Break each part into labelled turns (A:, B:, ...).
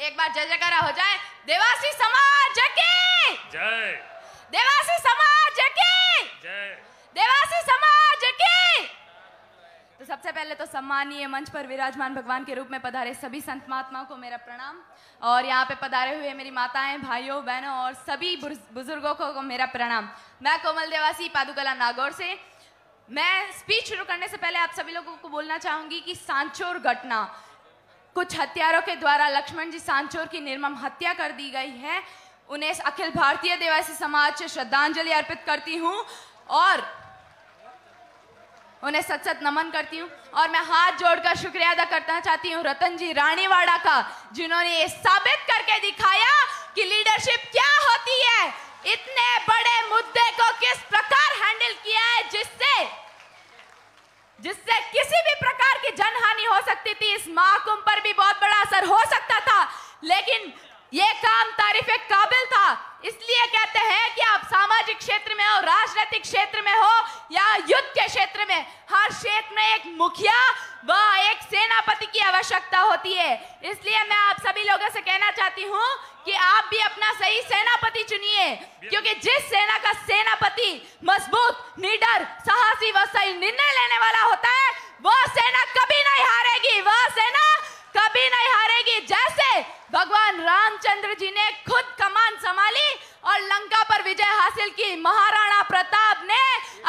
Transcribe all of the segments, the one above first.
A: एक बार जय जयकारा हो जाए। देवासी समाज की।
B: जय।
A: देवासी समाज की।
B: जय।
A: देवासी समाज की। तो सबसे पहले तो सम्मानीय मंच पर विराजमान भगवान के रूप में पधारे सभी संत महात्माओं को मेरा प्रणाम। और यहाँ पे पधारे हुए मेरी माताएँ भाइयों बहनों और सभी बुज- बुज़ुर्गों को, को मेरा प्रणाम। मैं कोमल देवासी पादुकला नागौर से। मैं स्पीच शुरू करने से पहले आप सभी लोगों को बोलना चाहूँगी कि सांचोर घटना। कुछ हत्यारों के द्वारा लक्ष्मण जी सांचोर की निर्मम हत्या कर दी गई है। उन्हें अखिल भारतीय देवासी समाज से श्रद्धांजलि अर्पित करती हूँ और उन्हें सच सच नमन करती हूँ। और मैं हाथ जोड़कर शुक्रिया अदा करना चाहती हूँ रतन जी रानीवाड़ा का, जिन्होंने ये साबित करके दिखाया कि लीडरशिप क्या होती है। इतने बड़े मुद्दे को किस प्रकार हैंडल किया है, जिससे जिससे किसी भी की जनहानि हो सकती थी, इस महाकुंभ पर भी बहुत बड़ा असर हो सकता था। लेकिन ये काम तारीफ़ काबिल था। इसलिए कहते हैं कि आप सामाजिक क्षेत्र में हो, राजनीतिक क्षेत्र में हो, या युद्ध के क्षेत्र में, हर क्षेत्र में एक मुखिया व एक सेनापति की आवश्यकता होती है। इसलिए मैं आप सभी लोगों से कहना चाहती हूँ कि आप भी अपना सही सेनापति चुनिए, क्योंकि जिस सेना का सेनापति मज़बूत, निडर, साहसी व सही निर्णय लेने वाला होता है वो सेना कभी नहीं हारेगी वो सेना कभी नहीं हारेगी। जैसे भगवान रामचंद्र जी ने खुद कमान संभाली और लंका पर विजय हासिल की महाराणा प्रताप ने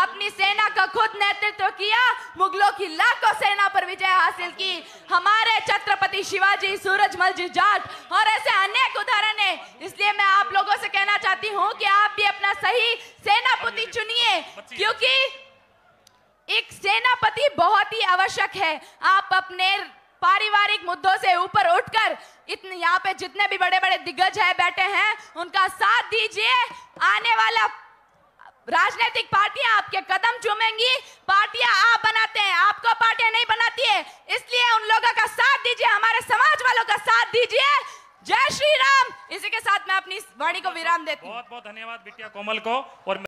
A: अपनी सेना का खुद नेतृत्व किया मुगलों की लाखों सेना पर विजय हासिल की। हमारे छत्रपति शिवाजी सूरजमल जी जाट और ऐसे अनेक उदाहरण है। इसलिए मैं आप लोगों से कहना चाहती हूँ कि आप भी अपना सही सेनापति चुनिए क्योंकि एक सेनापति बहुत ही आवश्यक है। आप अपने पारिवारिक मुद्दों से ऊपर उठकर इतने यहाँ पे जितने भी बड़े बड़े दिग्गज है, बैठे हैं, उनका साथ दीजिए। आने वाला राजनीतिक पार्टियाँ आपके कदम चूमेंगी। पार्टियाँ आप बनाते हैं, आपको पार्टियाँ नहीं बनाती है। इसलिए उन लोगों का साथ दीजिए, हमारे समाज वालों का साथ दीजिए। जय श्री राम। इसी के साथ मैं अपनी वाणी को विराम देती हूँ।
B: बहुत बहुत धन्यवाद बिटिया कोमल को और